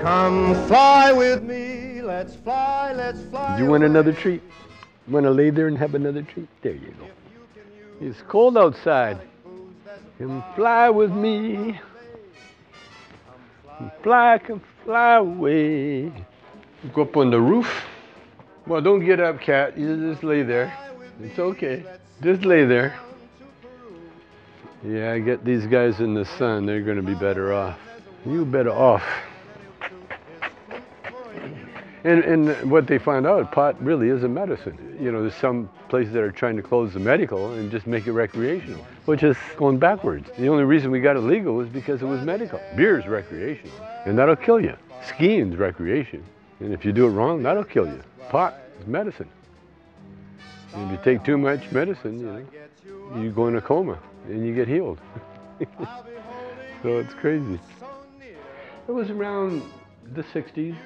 Come fly with me, let's fly, let's fly. You want another treat? You want to lay there and have another treat? There you go. It's cold outside. Come fly with me. Come fly, come fly away. Go up on the roof. Well, don't get up, cat. You just lay there. It's okay. Just lay there. Yeah, get these guys in the sun. They're going to be better off. You better off. And, and what they find out, pot really is a medicine. You know, there's some places that are trying to close the medical and just make it recreational, which is going backwards. The only reason we got it legal was because it was medical. Beer is recreational, and that'll kill you. Skiing's recreation, and if you do it wrong, that'll kill you. Pot is medicine. And if you take too much medicine, you know, you go in a coma and you get healed. so it's crazy. It was around the 60s.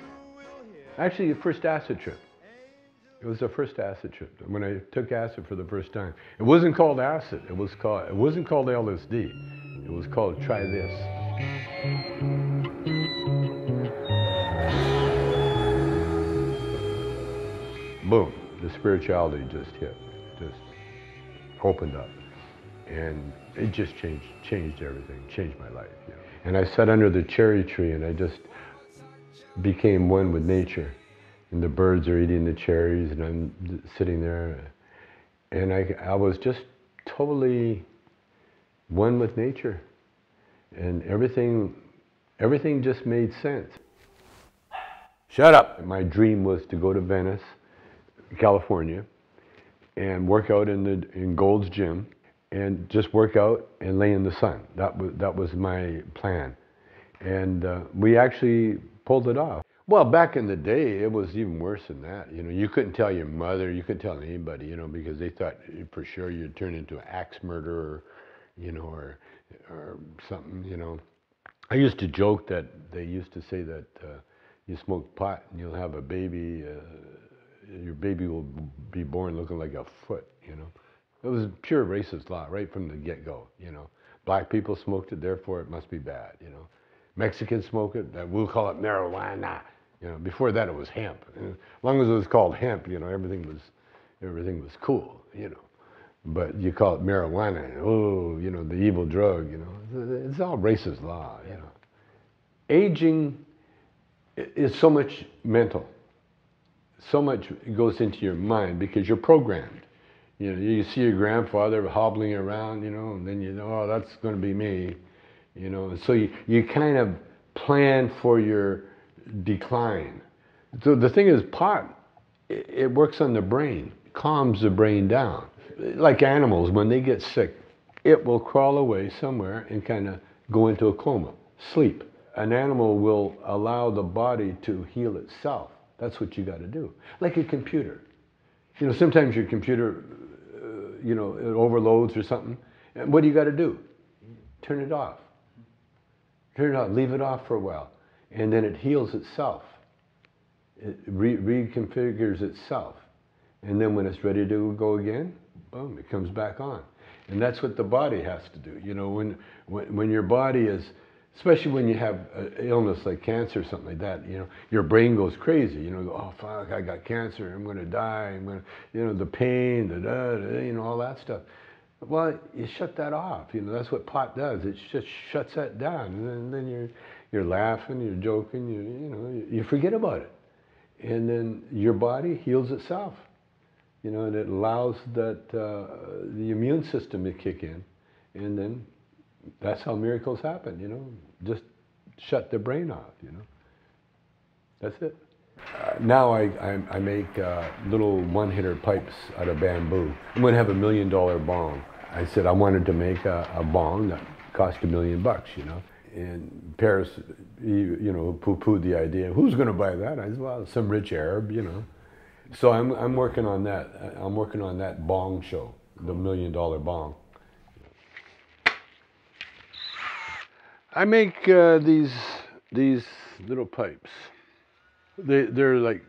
Actually, the first acid trip. It was the first acid trip when I took acid for the first time. It wasn't called acid. It was called. It wasn't called LSD. It was called try this. Boom! The spirituality just hit, just opened up, and it just changed changed everything. Changed my life. You know? And I sat under the cherry tree, and I just became one with nature. And the birds are eating the cherries, and I'm sitting there. And I, I was just totally one with nature. And everything, everything just made sense. Shut up! My dream was to go to Venice, California, and work out in, the, in Gold's Gym, and just work out and lay in the sun. That was, that was my plan. And uh, we actually pulled it off. Well, back in the day, it was even worse than that. You know, you couldn't tell your mother, you couldn't tell anybody, you know, because they thought for sure you'd turn into an axe murderer, you know, or, or something, you know. I used to joke that they used to say that uh, you smoke pot and you'll have a baby, uh, your baby will be born looking like a foot, you know. It was pure racist law right from the get-go, you know. Black people smoked it, therefore it must be bad, you know. Mexicans smoke it, that we'll call it marijuana. You know, before that it was hemp. And as long as it was called hemp, you know, everything was everything was cool, you know. But you call it marijuana, oh, you know, the evil drug, you know. It's all racist law, you know. Aging is so much mental. So much goes into your mind because you're programmed. You know, you see your grandfather hobbling around, you know, and then you know, oh, that's going to be me you know? So you, you kind of plan for your decline. So the thing is pot it, it works on the brain calms the brain down. Like animals when they get sick it will crawl away somewhere and kind of go into a coma. Sleep. An animal will allow the body to heal itself. That's what you got to do. Like a computer. You know sometimes your computer uh, you know it overloads or something. And what do you got to do? Turn it off Turn it off, leave it off for a while, and then it heals itself. It re- reconfigures itself. And then when it's ready to go again, boom, it comes back on. And that's what the body has to do. You know, when, when, when your body is, especially when you have an illness like cancer or something like that, you know, your brain goes crazy. You know, oh, fuck, I got cancer, I'm going to die, I'm going to, you know, the pain, the, da, da, you know, all that stuff. Well, you shut that off. You know, that's what pot does. It just shuts that down, and then, then you're you're laughing, you're joking, you you know, you, forget about it, and then your body heals itself. You know, and it allows that uh, the immune system to kick in, and then that's how miracles happen. You know, just shut the brain off. You know, that's it. Uh, now I, I, I make uh, little one-hitter pipes out of bamboo. I'm going to have a million dollar bong. I said I wanted to make a, a bong that cost a million bucks, you know. And Paris, you, you know, poo-pooed the idea. Who's going to buy that? I said, well, some rich Arab, you know. So I'm, I'm working on that. I'm working on that bong show, the million dollar bong. I make uh, these these little pipes. They they're like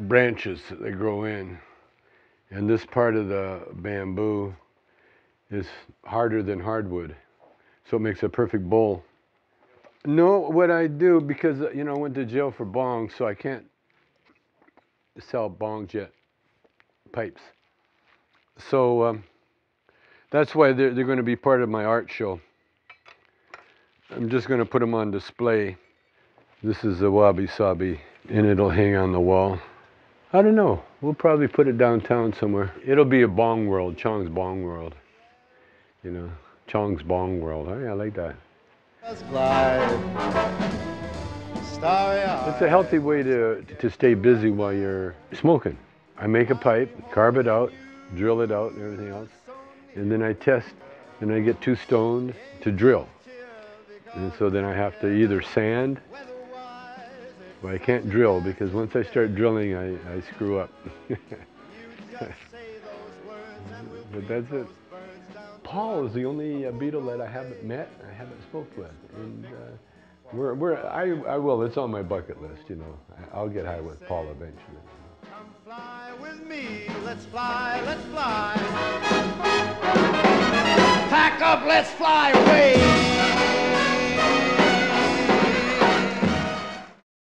branches that they grow in, and this part of the bamboo is harder than hardwood, so it makes a perfect bowl. No, what I do because you know I went to jail for bongs, so I can't sell bong jet pipes. So um, that's why they're they're going to be part of my art show. I'm just going to put them on display. This is the wabi sabi, and it'll hang on the wall. I don't know. We'll probably put it downtown somewhere. It'll be a bong world, Chong's bong world. You know, Chong's bong world. Oh yeah, I like that. Let's fly. Starry It's a healthy way to, to stay busy while you're smoking. I make a pipe, carve it out, drill it out and everything else. And then I test and I get too stoned to drill. And so then I have to either sand, but I can't drill because once I start drilling, I, I screw up. but that's it. Paul is the only uh, Beatle that I haven't met, I haven't spoke with. And uh, we're, we're, I, I will, it's on my bucket list, you know. I'll get high with Paul eventually. Come fly with me, let's fly, let's fly. Pack up, let's fly away.